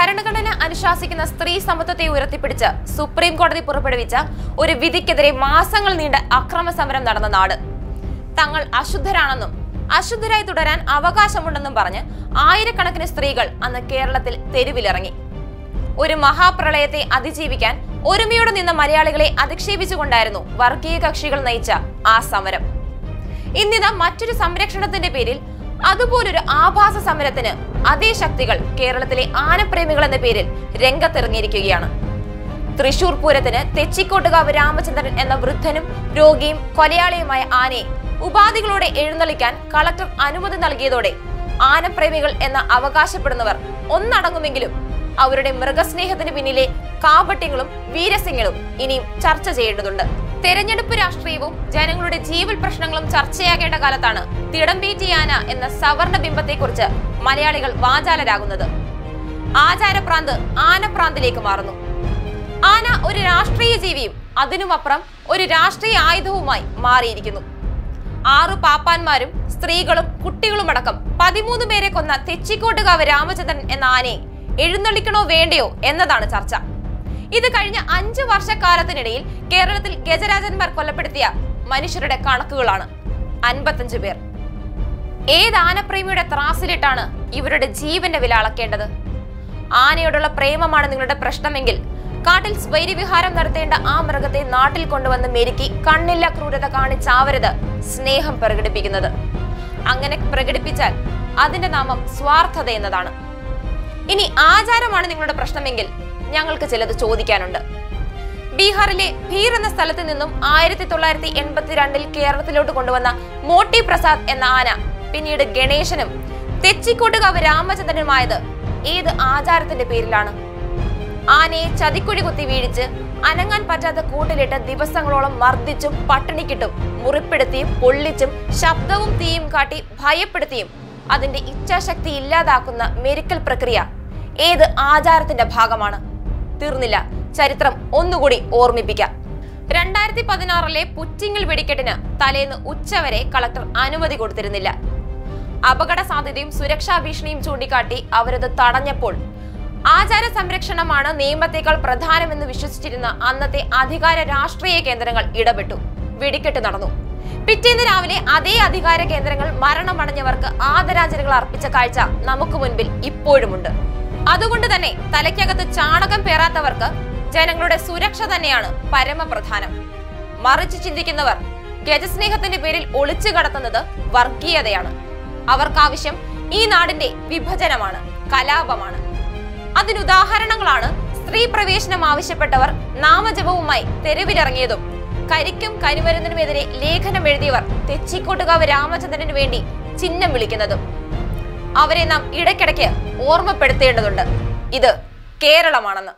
ഭരണഘടന അനുശാസിക്കുന്ന സ്ത്രീ സമത്വത്തെ ഉയർത്തിപ്പിടിച്ച് സുപ്രീം കോടതി പുറപ്പെടുവിച്ച ഒരു വിധിക്കെതിരെ മാസങ്ങൾ നീണ്ട അക്രമ സമരം നടന്ന നാട്. തങ്ങൾ അശുദ്ധരാണെന്നും അശുദ്ധരായി തുടരാൻ അവകാശമുണ്ടെന്നും പറഞ്ഞ് ആയിരക്കണക്കിന് സ്ത്രീകൾ അന്ന് കേരളത്തിൽ തെരുവിലിറങ്ങി. ഒരു മഹാപ്രളയത്തെ അതിജീവിക്കാൻ ഒരുമയോടെ നിന്ന മലയാളികളെ അധിക്ഷേപിച്ചുകൊണ്ടായിരുന്നു വർഗീയ കക്ഷികൾ നയിച്ച ആ സമരം. ഇന്നിതാ മറ്റൊരു സംരക്ഷണത്തിന്റെ പേരിൽ അതുപോലൊരു ആഭാസ സമരത്തിന് അതേ ശക്തികൾ കേരളത്തിലെ ആനപ്രേമികൾ എന്ന പേരിൽ രംഗത്തിറങ്ങിയിരിക്കുകയാണ്. തൃശൂർ പൂരത്തിന് തെച്ചിക്കോട്ടുകാവ് രാമചന്ദ്രൻ എന്ന വൃദ്ധനും രോഗിയും കൊലയാളിയുമായ ആനയെ ഉപാധികളോടെ എഴുന്നള്ളിക്കാൻ കളക്ടർ അനുമതി നൽകിയതോടെ ആനപ്രേമികൾ എന്ന് അവകാശപ്പെടുന്നവർ ഒന്നടങ്ങുമെങ്കിലും അവരുടെ മൃഗസ്നേഹത്തിന് പിന്നിലെ കാപട്യങ്ങളും വീരസിംഗളും ഇനിയും ചർച്ച ചെയ്യേണ്ടതുണ്ട്. തെരഞ്ഞെടുപ്പ് രാഷ്ട്രീയവും ജനങ്ങളുടെ ജീവൽ പ്രശ്നങ്ങളും ചർച്ചയാകേണ്ട കാലത്താണ് തിടമ്പേറ്റിയാന എന്ന സവർണ ബിംബത്തെക്കുറിച്ച് മലയാളികൾ വാചാലരാകുന്നത്. ആചാരപ്രാന്ത് ആനപ്രാന്തിലേക്ക് മാറുന്നു. ആന ഒരു രാഷ്ട്രീയ ജീവിയും അതിനുമപ്പുറം ഒരു രാഷ്ട്രീയ ആയുധവുമായി മാറിയിരിക്കുന്നു. ആറു പാപ്പാന്മാരും സ്ത്രീകളും കുട്ടികളുമടക്കം പതിമൂന്ന് പേരെ കൊന്ന തെച്ചിക്കോട്ടുകാവ് രാമചന്ദ്രൻ എന്ന ആനയെ എഴുന്നള്ളിക്കണോ വേണ്ടയോ എന്നതാണ് ചർച്ച. ഇത് കഴിഞ്ഞ അഞ്ചു വർഷക്കാലത്തിനിടയിൽ കേരളത്തിൽ ഗജരാജന്മാർ കൊലപ്പെടുത്തിയ മനുഷ്യരുടെ കണക്കുകളാണ്. അൻപത്തഞ്ചു പേർ. ഏത് ആനപ്രേമിയുടെ ത്രാസിലിട്ടാണ് ഇവരുടെ ജീവന്റെ വില അളക്കേണ്ടത്? ആനയോടുള്ള പ്രേമമാണ് നിങ്ങളുടെ പ്രശ്നമെങ്കിൽ കാട്ടിൽ സ്വൈര്യവിഹാരം നടത്തേണ്ട ആ മൃഗത്തെ നാട്ടിൽ കൊണ്ടുവന്ന് മെരുക്കി കണ്ണില്ല ക്രൂരത കാണിച്ചാവരുത് സ്നേഹം പ്രകടിപ്പിക്കുന്നത്. അങ്ങനെ പ്രകടിപ്പിച്ചാൽ അതിന്റെ നാമം സ്വാർത്ഥത എന്നതാണ്. ഇനി ആചാരമാണ് നിങ്ങളുടെ പ്രശ്നമെങ്കിൽ ഞങ്ങൾക്ക് ചിലത് ചോദിക്കാനുണ്ട്. ബീഹാറിലെ ഭീർ എന്ന സ്ഥലത്ത് നിന്നും ആയിരത്തി തൊള്ളായിരത്തി എൺപത്തിരണ്ടിൽ കേരളത്തിലോട്ട് കൊണ്ടുവന്ന മോട്ടി പ്രസാദ് എന്ന ആന പിന്നീട് ഗണേശനും തെച്ചിക്കോട്ടുകാവ് രാമചന്ദ്രനുമായത് ഏത് ആചാരത്തിന്റെ പേരിലാണ്? ആനയെ ചതിക്കുഴി കുത്തി വീഴിച്ച് അനങ്ങാൻ പറ്റാത്ത കൂട്ടിലിട്ട് ദിവസങ്ങളോളം മർദ്ദിച്ചും പട്ടിണിക്കിട്ടും മുറിപ്പെടുത്തിയും പൊള്ളിച്ചും ശബ്ദവും തീയും കാട്ടി ഭയപ്പെടുത്തിയും അതിന്റെ ഇച്ഛാശക്തി ഇല്ലാതാക്കുന്ന മെരിക്കൽ പ്രക്രിയ ഏത് ആചാരത്തിന്റെ ഭാഗമാണ്? തീർന്നില്ല. ചരിത്രം ഒന്നുകൂടി ഓർമ്മിപ്പിക്കാം. രണ്ടായിരത്തി പതിനാറിലെ പുറ്റിങ്ങൽ വെടിക്കെട്ടിന് തലേന്ന് ഉച്ചവരെ കളക്ടർ അനുമതി കൊടുത്തിരുന്നില്ല. അപകട സാധ്യതയും സുരക്ഷാ ഭീഷണിയും ചൂണ്ടിക്കാട്ടി അവരത് തടഞ്ഞപ്പോൾ. ആചാര സംരക്ഷണമാണ് നിയമത്തെക്കാൾ പ്രധാനമെന്ന് വിശ്വസിച്ചിരുന്ന അന്നത്തെ അധികാര രാഷ്ട്രീയ കേന്ദ്രങ്ങൾ ഇടപെട്ടു. വെടിക്കെട്ട് നടന്നു. പിറ്റേന്ന് രാവിലെ അതേ അധികാര കേന്ദ്രങ്ങൾ മരണമടഞ്ഞവർക്ക് ആദരാഞ്ജലികൾ അർപ്പിച്ച കാഴ്ച നമുക്ക് മുൻപിൽ ഇപ്പോഴുമുണ്ട്. അതുകൊണ്ട് തന്നെ തലയ്ക്കകത്ത് ചാണകം പേറാത്തവർക്ക് ജനങ്ങളുടെ സുരക്ഷ തന്നെയാണ് പരമപ്രധാനം. മറിച്ച് ചിന്തിക്കുന്നവർ ഗജസ്നേഹത്തിന്റെ പേരിൽ ഒളിച്ചു കടത്തുന്നത് വർഗീയതയാണ്. അവർക്കാവശ്യം ഈ നാടിന്റെ വിഭജനമാണ് കലാപമാണ്. അതിനുദാഹരണങ്ങളാണ് സ്ത്രീ പ്രവേശനം ആവശ്യപ്പെട്ടവർ നാമജപവുമായി തെരുവിലിറങ്ങിയതും കരിക്കും കരിമരുന്നിനുമെതിരെ ലേഖനം എഴുതിയവർ തെച്ചിക്കോട്ടുകാവ് രാമചന്ദ്രനു വേണ്ടി ചിഹ്നം വിളിക്കുന്നതും. അവരെ നാം ഇടയ്ക്കിടയ്ക്ക് ഓർമ്മപ്പെടുത്തേണ്ടതുണ്ട്. ഇത് കേരളമാണെന്ന്.